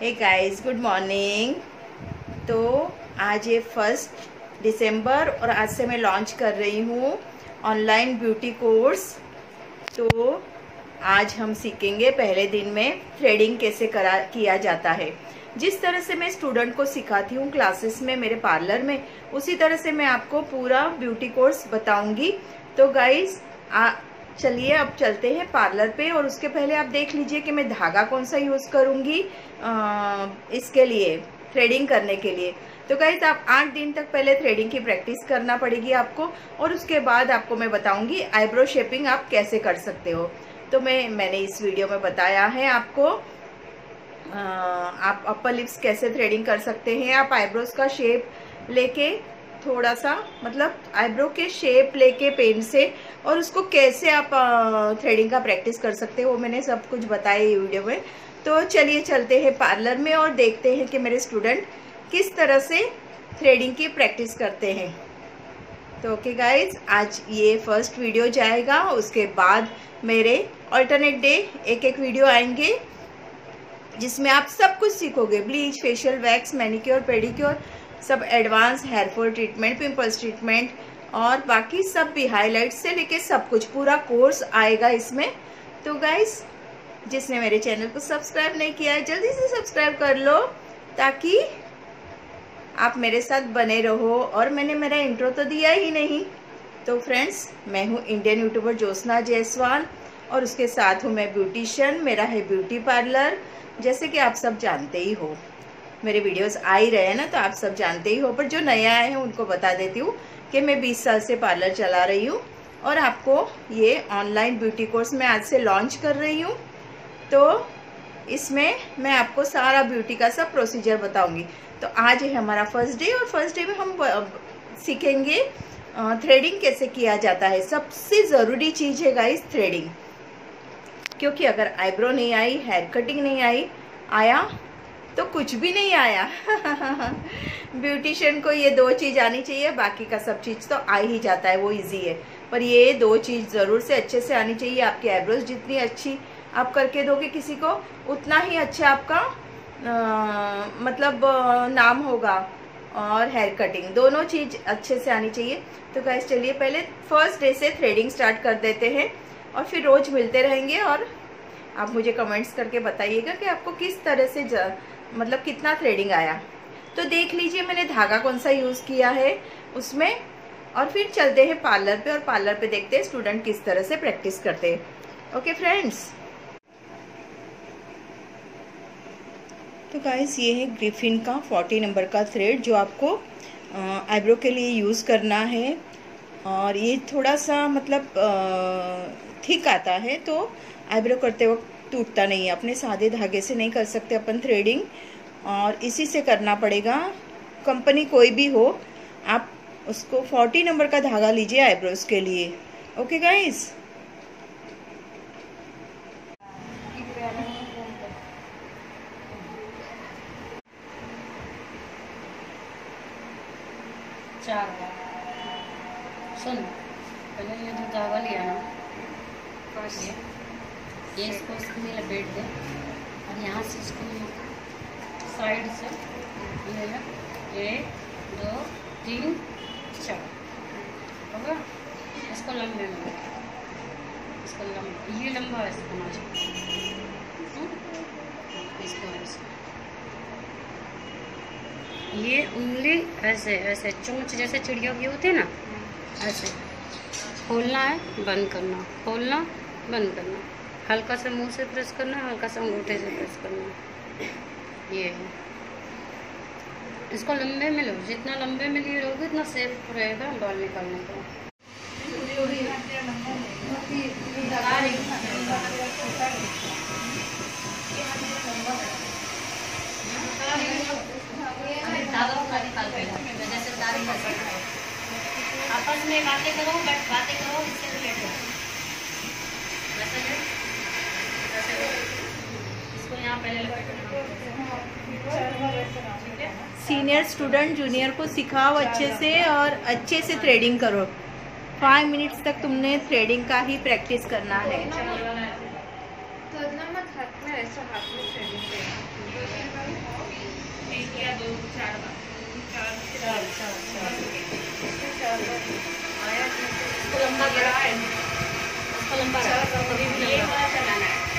Hey guys good morning तो आज ये फ़र्स्ट दिसंबर और आज से मैं लॉन्च कर रही हूँ ऑनलाइन ब्यूटी कोर्स तो आज हम सीखेंगे पहले दिन में थ्रेडिंग कैसे करा, किया जाता है। जिस तरह से मैं स्टूडेंट को सिखाती हूँ क्लासेस में, मेरे पार्लर में, उसी तरह से मैं आपको पूरा ब्यूटी कोर्स बताऊँगी। तो गाइज़ चलिए अब चलते हैं पार्लर पे और उसके पहले आप देख लीजिए कि मैं धागा कौन सा यूज़ करूँगी इसके लिए थ्रेडिंग करने के लिए। तो गाइज़ आप आठ दिन तक पहले थ्रेडिंग की प्रैक्टिस करना पड़ेगी आपको और उसके बाद आपको मैं बताऊँगी आईब्रो शेपिंग आप कैसे कर सकते हो। तो मैं मैंने इस वीडियो में बताया है आपको आ, आप अपर लिप्स कैसे थ्रेडिंग कर सकते हैं आप आईब्रोज का शेप लेके थोड़ा सा मतलब आईब्रो के शेप लेके पेन से, और उसको कैसे आप थ्रेडिंग का प्रैक्टिस कर सकते हो, वो मैंने सब कुछ बताया वीडियो में। तो चलिए चलते हैं पार्लर में और देखते हैं कि मेरे स्टूडेंट किस तरह से थ्रेडिंग की प्रैक्टिस करते हैं। तो ओके गाइज़ आज ये फ़र्स्ट वीडियो जाएगा, उसके बाद मेरे अल्टरनेट डे एक एक वीडियो आएँगे, जिसमें आप सब कुछ सीखोगे bleach facial wax manicure pedicure सब advance hair fall treatment pimples treatment और बाकी सब भी हाईलाइट से लेके सब कुछ, पूरा कोर्स आएगा इसमें। तो गाइस जिसने मेरे चैनल को सब्सक्राइब नहीं किया है, जल्दी से सब्सक्राइब कर लो ताकि आप मेरे साथ बने रहो। और मैंने मेरा इंट्रो तो दिया ही नहीं। तो फ्रेंड्स मैं हूँ इंडियन यूट्यूबर ज्योत्ना जायसवाल और उसके साथ हूँ मैं ब्यूटिशियन मेरा है ब्यूटी पार्लर जैसे कि आप सब जानते ही हो। मेरे वीडियोस आ ही रहे हैं ना तो आप सब जानते ही हो, पर जो नया आए हैं उनको बता देती हूँ कि मैं 20 साल से पार्लर चला रही हूँ और आपको ये ऑनलाइन ब्यूटी कोर्स मैं आज से लॉन्च कर रही हूँ। तो इसमें मैं आपको सारा ब्यूटी का सब प्रोसीजर बताऊँगी। तो आज है हमारा फ़र्स्ट डे और फ़र्स्ट डे में हम सीखेंगे थ्रेडिंग कैसे किया जाता है। सबसे ज़रूरी चीज़ है गाइस थ्रेडिंग क्योंकि अगर आईब्रो नहीं आई हेयर कटिंग नहीं आई, आया तो कुछ भी नहीं आया। ब्यूटिशियन को ये दो चीज़ आनी चाहिए बाकी का सब चीज़ तो आ ही जाता है वो इजी है। पर ये दो चीज़ ज़रूर से अच्छे से आनी चाहिए आपकी आईब्रोज जितनी अच्छी आप करके दोगे किसी को उतना ही अच्छा आपका आ, मतलब नाम होगा और हेयर कटिंग दोनों चीज़ अच्छे से आनी चाहिए। तो गैस चलिए पहले फ़र्स्ट डे से थ्रेडिंग स्टार्ट कर देते हैं और फिर रोज मिलते रहेंगे और आप मुझे कमेंट्स करके बताइएगा कि आपको किस तरह से मतलब कितना थ्रेडिंग आया। तो देख लीजिए मैंने धागा कौन सा यूज़ किया है उसमें। और फिर चलते हैं पार्लर पे और पार्लर पे देखते हैं स्टूडेंट किस तरह से प्रैक्टिस करते हैं। ओके फ्रेंड्स तो गाइस ये है ग्रिफिन का 40 नंबर का थ्रेड जो आपको आईब्रो के लिए यूज़ करना है। और ये थोड़ा सा मतलब थिक आता है तो आईब्रो करते वक्त टूटता नहीं है। अपने सादे धागे से नहीं कर सकते अपन थ्रेडिंग और इसी से करना पड़ेगा। कंपनी कोई भी हो आप उसको 40 नंबर का धागा लीजिए आईब्रोज के लिए। ओके गाइस सुन पहले ये जो धागा लिया ना फ़र्स्ट ये इसको इसमें लपेट दें। और यहाँ से इसको साइड से ये एक दो तीन चार। होगा? इसको लंबे में इसको लंबा ये लंबा है इसको माचा इसको ऐसे। ये उंगली ऐसे ऐसे चोंच जैसे चिड़िया की होती है ना? ऐसे। खोलना है बंद करना। खोलना बंद करना। हल्का सा मुँह से प्रेस करना है, हल्का सा अंगूठे से प्रेस करना है। ये है। इसको लंबे में लो, जितना लंबे में लिए रहोगे, उतना सेफ़ रहेगा बाल निकालने का। आपस में बातें करो, बट बातें करो, इससे रिलेटेड सीनियर स्टूडेंट जूनियर को सिखाओ अच्छे से और अच्छे से थ्रेडिंग करो। फाइव मिनट्स तक तुमने थ्रेडिंग का ही प्रैक्टिस करना है। चार चार चार आया इसको लंबा है। लंबा ये वाला चलाना है।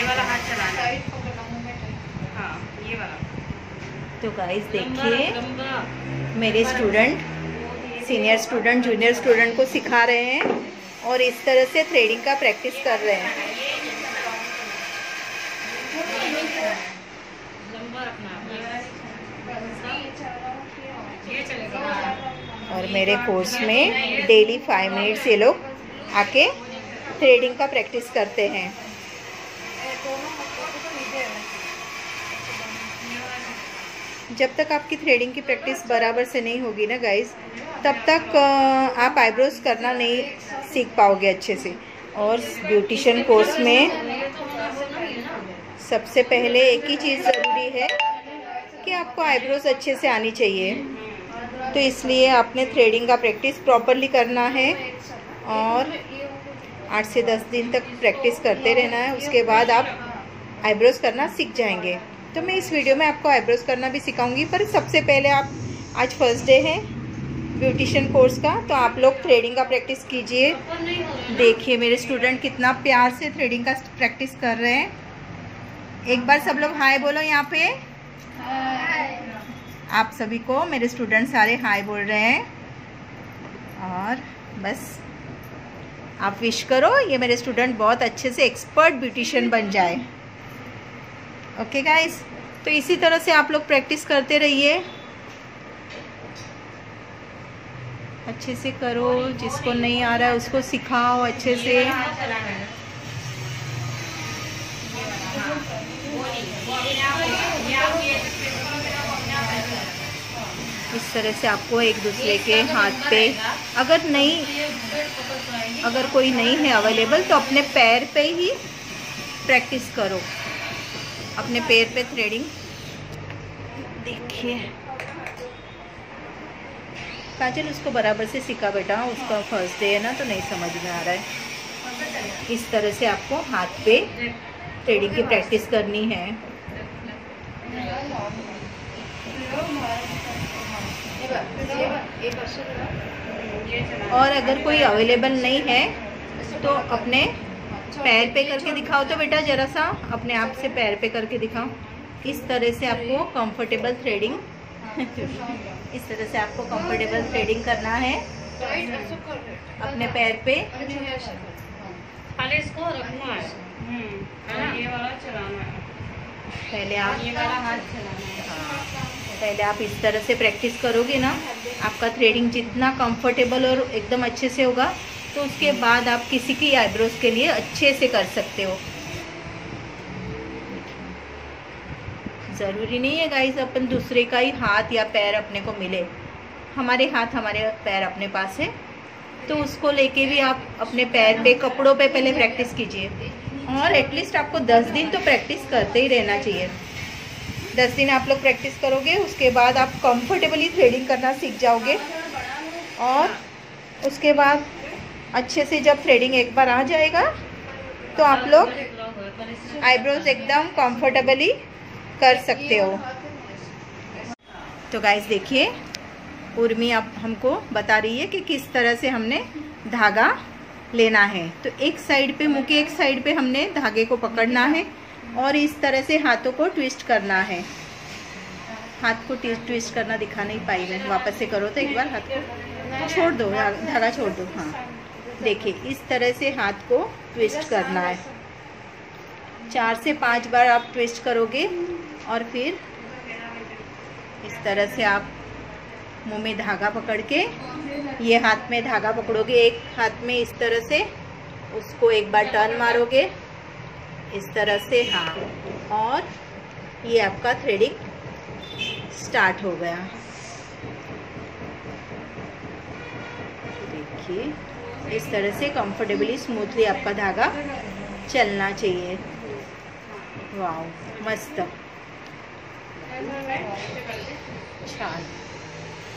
ये वाला हाथ चलाना हाँ। ये वाला। तो गाइस देखिए मेरे student senior student junior student को सिखा रहे हैं और इस तरह से थ्रेडिंग का प्रैक्टिस कर रहे हैं। और मेरे कोर्स में डेली फाइव मिनट्स ये लोग आके थ्रेडिंग का प्रैक्टिस करते हैं। जब तक आपकी थ्रेडिंग की प्रैक्टिस बराबर से नहीं होगी ना गाइस तब तक आप आईब्रोज करना नहीं सीख पाओगे अच्छे से। और ब्यूटिशन कोर्स में सबसे पहले एक ही चीज़ ज़रूरी है कि आपको आईब्रोज अच्छे से आनी चाहिए। तो इसलिए आपने थ्रेडिंग का प्रैक्टिस प्रॉपरली करना है और आठ से दस दिन तक प्रैक्टिस करते रहना है। उसके बाद आप आईब्रोज करना सीख जाएँगे। तो मैं इस वीडियो में आपको आईब्रोज करना भी सिखाऊँगी, पर सबसे पहले आप आज फ़र्स्ट डे है ब्यूटिशियन कोर्स का तो आप लोग थ्रेडिंग का प्रैक्टिस कीजिए। देखिए मेरे स्टूडेंट कितना प्यार से थ्रेडिंग का प्रैक्टिस कर रहे हैं। एक बार सब लोग हाय बोलो यहाँ पे। आप सभी को, मेरे स्टूडेंट सारे हाय बोल रहे हैं। और बस, आप विश करो ये मेरे स्टूडेंट बहुत अच्छे से एक्सपर्ट ब्यूटिशियन बन जाए। ओके गाइस तो इसी तरह से आप लोग प्रैक्टिस करते रहिए। अच्छे से करो, जिसको नहीं आ रहा है उसको सिखाओ अच्छे से। इस तरह से आपको एक दूसरे के हाथ पे। अगर नहीं, अगर कोई नहीं है अवेलेबल तो अपने पैर पे ही प्रैक्टिस करो। अपने पैर पे थ्रेडिंग देखिए। काजल उसको बराबर से सीखा बेटा उसका फ़र्स्ट डे है ना तो नहीं समझ में आ रहा है। इस तरह से आपको हाथ पे थ्रेडिंग की प्रैक्टिस करनी है। और अगर कोई अवेलेबल नहीं है तो अपने पैर पे करके दिखाओ तो बेटा जरा सा अपने आप से पैर पे करके दिखाओ। इस तरह से आपको कंफर्टेबल थ्रेडिंग इस तरह से आपको कंफर्टेबल थ्रेडिंग करना है। अपने पैर पे। खाली इसको रखना है। हम्म ये वाला चलाना है। पहले आप ये वाला हाथ चलाना है। हाँ, पहले आप इस तरह से प्रैक्टिस करोगे ना आपका थ्रेडिंग जितना कंफर्टेबल और एकदम अच्छे से होगा तो उसके बाद आप किसी की आईब्रोज के लिए अच्छे से कर सकते हो। ज़रूरी नहीं है गाइस अपन दूसरे का ही हाथ या पैर अपने को मिले। हमारे हाथ हमारे पैर अपने पास है तो उसको लेके भी आप अपने पैर पे, कपड़ों पे पहले प्रैक्टिस कीजिए। और एटलीस्ट आपको दस दिन तो प्रैक्टिस करते ही रहना चाहिए। दस दिन आप लोग प्रैक्टिस करोगे, उसके बाद आप कंफर्टेबली थ्रेडिंग करना सीख जाओगे। और उसके बाद अच्छे से जब थ्रेडिंग एक बार आ जाएगा तो आप लोग आईब्रोज एकदम कंफर्टेबली कर सकते हो। तो गाइस देखिए, उर्मी आप हमको बता रही है कि किस तरह से हमने धागा लेना है। तो एक साइड पे मुँह के एक साइड पे हमने धागे को पकड़ना है और इस तरह से हाथों को ट्विस्ट करना है। हाथ को ट्विस्ट करना दिखा नहीं पाई मैं। वापस से करो तो एक बार हाथ को। छोड़ दो धागा छोड़ दो हाँ। देखिए, इस तरह से हाथ को ट्विस्ट करना है। चार से पाँच बार आप ट्विस्ट करोगे और फिर इस तरह से आप मुँह में धागा पकड़ के, ये हाथ में धागा पकड़ोगे, एक हाथ में इस तरह से, उसको एक बार टर्न मारोगे, इस तरह से हाँ और ये आपका थ्रेडिंग स्टार्ट हो गया। देखिए। इस तरह से कंफर्टेबली स्मूथली आपका धागा चलना चाहिए। वाह मस्त। छान।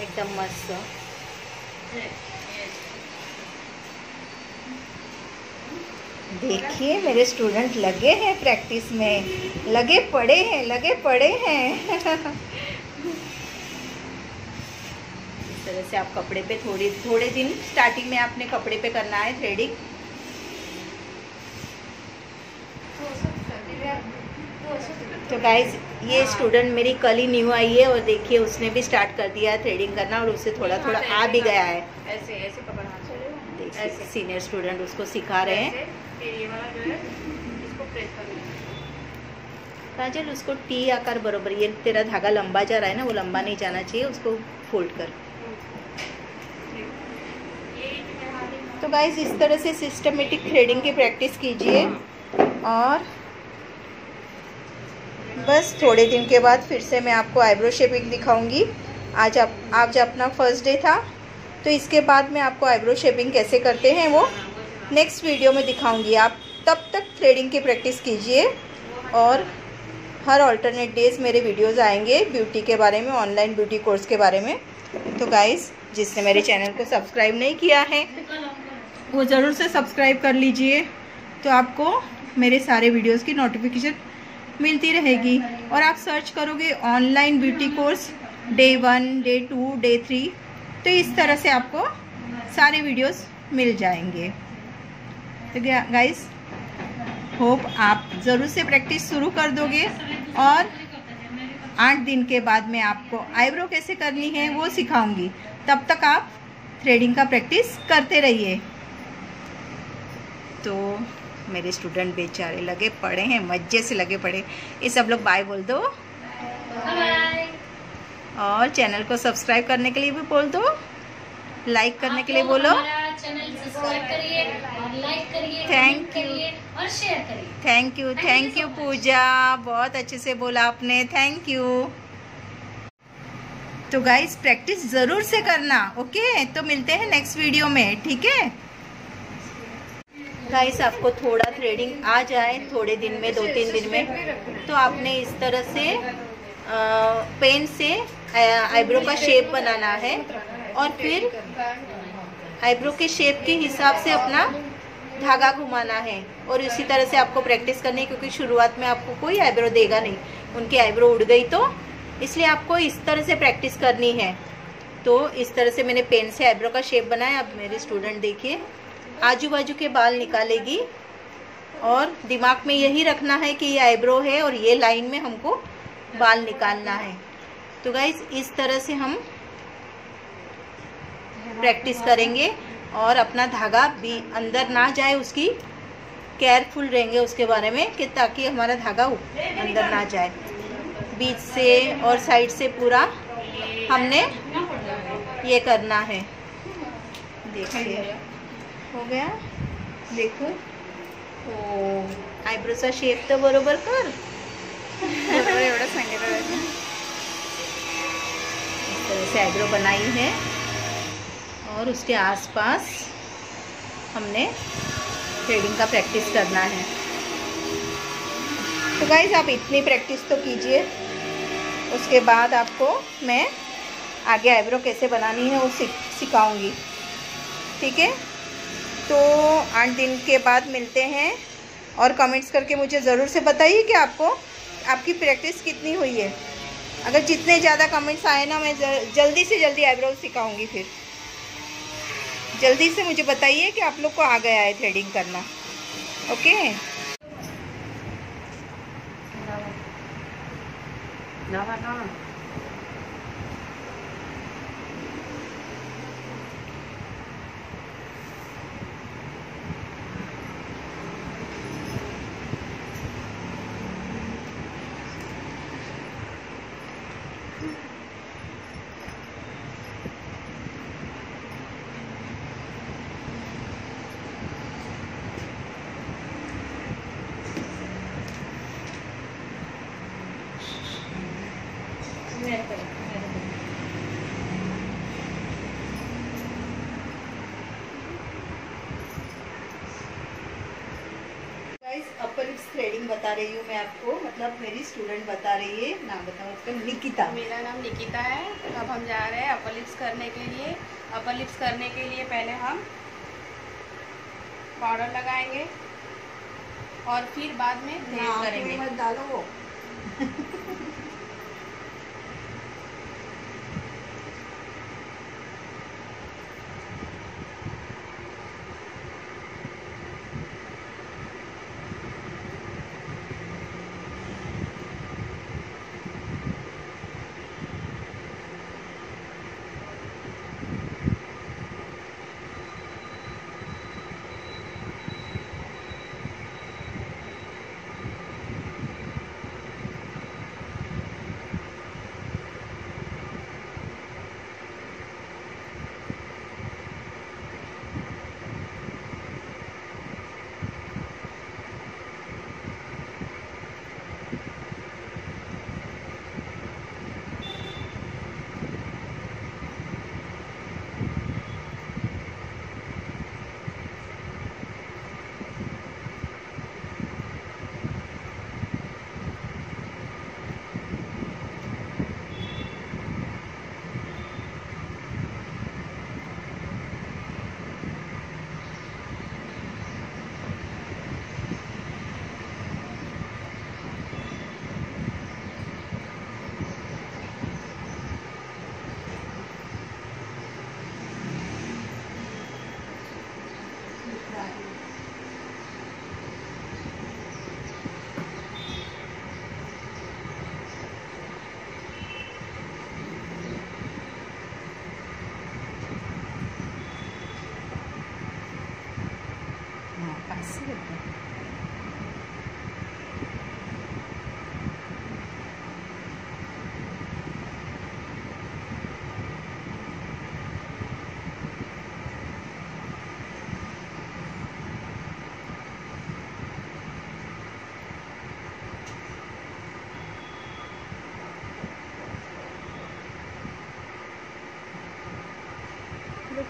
एकदम मस्त। देखिए, मेरे स्टूडेंट लगे हैं प्रैक्टिस में। लगे पड़े हैं, लगे पड़े हैं। तरह से आप कपड़े पे थोड़ी थोड़े दिन स्टार्टिंग में आपने कपड़े पे करना है थ्रेडिंग तो गाइज़ ये स्टूडेंट मेरी कल ही न्यू आई है और देखिए उसने भी स्टार्ट कर दिया है थ्रेडिंग करना और उससे थोड़ा थोड़ा आ भी गया है। ऐसे ऐसे देखिए सीनियर स्टूडेंट उसको सिखा रहे है। काजल उसको टी आकार बरोबर ये तेरा धागा लंबा जा रहा है ना वो लंबा नहीं जाना चाहिए उसको फोल्ड कर। तो गाइज़ इस तरह से सिस्टमेटिक थ्रेडिंग की प्रैक्टिस कीजिए और बस थोड़े दिन के बाद फिर से मैं आपको आईब्रो शेपिंग दिखाऊँगी। आज आप, आज अपना फ़र्स्ट डे था तो इसके बाद मैं आपको आईब्रो शेपिंग कैसे करते हैं वो नेक्स्ट वीडियो में दिखाऊँगी। आप तब तक थ्रेडिंग की प्रैक्टिस कीजिए और हर ऑल्टरनेट डेज़ मेरे वीडियोस आएँगे ब्यूटी के बारे में ऑनलाइन ब्यूटी कोर्स के बारे में। तो गाइज़ जिसने मेरे चैनल को सब्सक्राइब नहीं किया है वो ज़रूर से सब्सक्राइब कर लीजिए तो आपको मेरे सारे वीडियोस की नोटिफिकेशन मिलती रहेगी। और आप सर्च करोगे online beauty course day one day two day three तो इस तरह से आपको सारे वीडियोस मिल जाएँगे। तो गाइस होप आप ज़रूर से प्रैक्टिस शुरू कर दोगे और आठ दिन के बाद मैं आपको आईब्रो कैसे करनी है वो सिखाऊँगी। तब तक आप थ्रेडिंग का प्रैक्टिस करते रहिए। तो मेरे स्टूडेंट बेचारे लगे पड़े हैं मज़े से लगे पड़े। ये सब लोग बाय बोल दो। और चैनल को सब्सक्राइब करने के लिए भी बोल दो। लाइक करने के लिए बोलो। चैनल सब्सक्राइब करिए और लाइक करिए Thank कमेंट और शेयर करिए। Thank you thank you Pooja. बहुत अच्छे से बोला आपने। थैंक यू तो गाइस प्रैक्टिस ज़रूर से करना ओके तो मिलते हैं नेक्स्ट वीडियो में ठीक है? गाइस आपको थोड़ा थ्रेडिंग आ जाए, थोड़े दिन में, दो तीन दिन में तो आपने इस तरह से पेन से आईब्रो का शेप बनाना है और फिर आईब्रो के शेप के हिसाब से अपना धागा घुमाना है और इसी तरह से आपको प्रैक्टिस करनी है क्योंकि शुरुआत में आपको कोई आईब्रो देगा नहीं। उनकी आईब्रो उड़ गई तो इसलिए आपको इस तरह से प्रैक्टिस करनी है। तो इस तरह से मैंने पेन से आईब्रो का शेप बनाया। अब मेरे स्टूडेंट देखिए। आजू बाजू के बाल निकालेगी और दिमाग में यही रखना है कि ये आईब्रो है और ये लाइन में हमको बाल निकालना है। तो गाइज़ इस तरह से हम प्रैक्टिस करेंगे और अपना धागा भी अंदर ना जाए, उसकी केयरफुल रहेंगे उसके बारे में कि ताकि हमारा धागा अंदर ना जाए। बीच से और साइड से पूरा हमने ये करना है। देखिए। हो गया। देखो। ओ आयब्रोचा शेप तर बरोबर कर. एवढं सांगितलं से आईब्रो बनाई है. और उसके आसपास हमने थ्रेडिंग का प्रैक्टिस करना है। तो गाइज़ आप इतनी प्रैक्टिस तो कीजिए। उसके बाद आपको मैं आगे आईब्रो कैसे बनानी है वो सिखाऊँगी। ठीक है? तो आठ दिन के बाद मिलते हैं। और कमेंट्स करके मुझे ज़रूर से बताइए कि आपको, आपकी प्रैक्टिस कितनी हुई है। अगर जितने ज़्यादा कमेंट्स आए ना, मैं जल्दी से जल्दी आईब्रो सिखाऊँगी फिर। जल्दी से मुझे बताइए कि आप लोग को आ गया है थ्रेडिंग करना। ओके? थ्रेडिंग बता रही हूँ मैं आपको। मतलब मेरी स्टूडेंट बता रही है। नाम बताओ उसका निकिता। मेरा नाम निकिता है। अब हम जा रहे हैं अपर लिप्स करने के लिए। अपर लिप्स करने के लिए पहले हम पाउडर लगाएँगे और फिर बाद में हाँ, करेंगे। मत डालो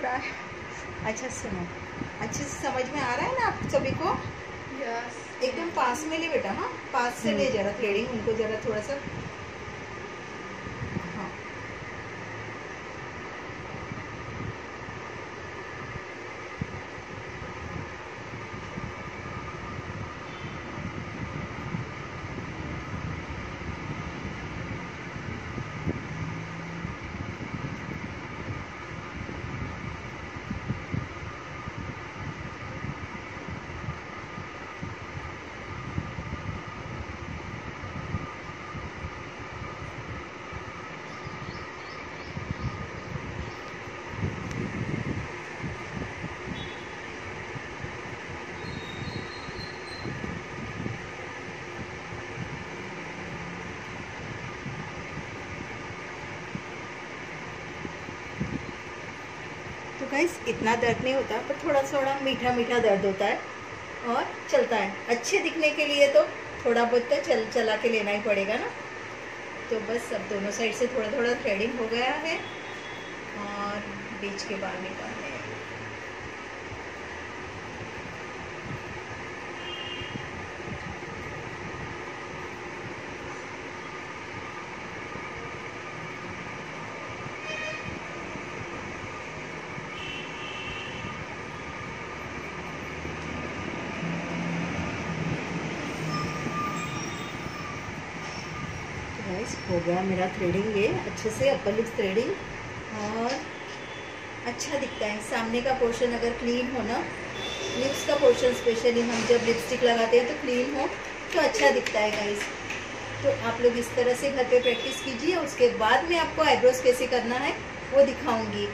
दुख रहा है। अच्छा सुनो। अच्छे से समझ में आ रहा है ना आप सभी को? यस एकदम पास में ले बेटा हाँ? पास से ले जरा थ्रेडिंग उनको जरा थोड़ा सा गाइस इतना दर्द नहीं होता, पर थोड़ा थोड़ा मीठा मीठा दर्द होता है और चलता है। अच्छे दिखने के लिए तो थोड़ा बहुत तो चल, चला के लेना ही पड़ेगा ना। तो बस अब दोनों साइड से थोड़ा थोड़ा थ्रेडिंग हो गया है और बीच के बाद निकालने हैं गाइस हो गया मेरा थ्रेडिंग ये, अच्छे से अपर लिप्स थ्रेडिंग और अच्छा दिखता है। सामने का पोर्शन अगर क्लीन हो ना लिप्स का पोर्शन स्पेशली हम जब लिपस्टिक लगाते हैं तो क्लीन हो तो अच्छा दिखता है गाइस तो आप लोग इस तरह से घर पे प्रैक्टिस कीजिए उसके बाद में आपको आईब्रोज कैसे करना है, वो दिखाऊँगी।